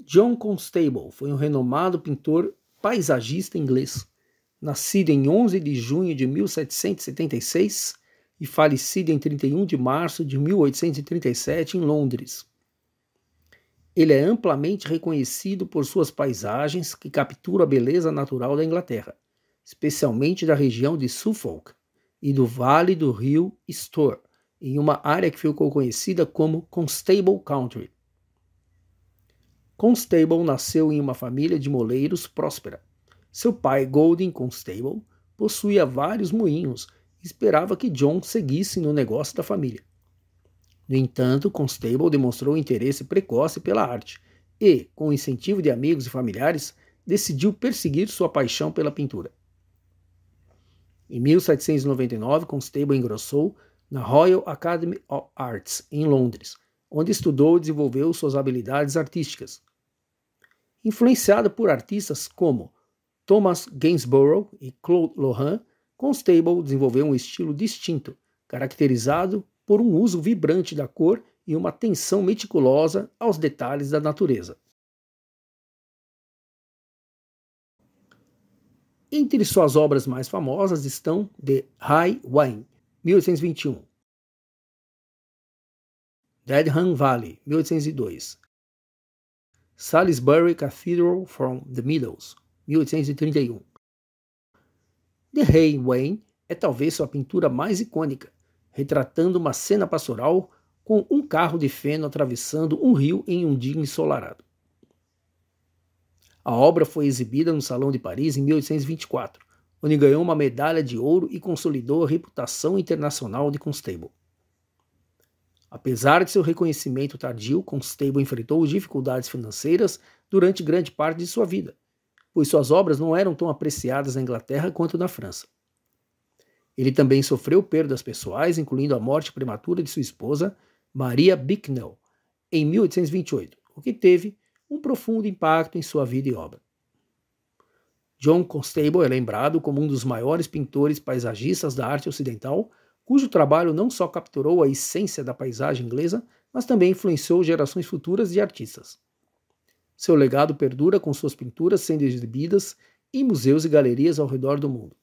John Constable foi um renomado pintor paisagista inglês, nascido em 11 de junho de 1776 e falecido em 31 de março de 1837 em Londres. Ele é amplamente reconhecido por suas paisagens que capturam a beleza natural da Inglaterra, especialmente da região de Suffolk e do vale do rio Stour, em uma área que ficou conhecida como Constable Country. Constable nasceu em uma família de moleiros próspera. Seu pai, Golden Constable, possuía vários moinhos e esperava que John seguisse no negócio da família. No entanto, Constable demonstrou interesse precoce pela arte e, com o incentivo de amigos e familiares, decidiu perseguir sua paixão pela pintura. Em 1799, Constable engrossou na Royal Academy of Arts, em Londres, onde estudou e desenvolveu suas habilidades artísticas. Influenciado por artistas como Thomas Gainsborough e Claude Lorrain, Constable desenvolveu um estilo distinto, caracterizado por um uso vibrante da cor e uma atenção meticulosa aos detalhes da natureza. Entre suas obras mais famosas estão The High Wine, 1821, Dedham Valley, 1802, Salisbury Cathedral from the Meadows, 1831. The High Wine é talvez sua pintura mais icônica, retratando uma cena pastoral com um carro de feno atravessando um rio em um dia ensolarado. A obra foi exibida no Salão de Paris em 1824, onde ganhou uma medalha de ouro e consolidou a reputação internacional de Constable. Apesar de seu reconhecimento tardio, Constable enfrentou dificuldades financeiras durante grande parte de sua vida, pois suas obras não eram tão apreciadas na Inglaterra quanto na França. Ele também sofreu perdas pessoais, incluindo a morte prematura de sua esposa, Maria Bicknell, em 1828, o que teve um profundo impacto em sua vida e obra. John Constable é lembrado como um dos maiores pintores paisagistas da arte ocidental, cujo trabalho não só capturou a essência da paisagem inglesa, mas também influenciou gerações futuras de artistas. Seu legado perdura com suas pinturas sendo exibidas em museus e galerias ao redor do mundo.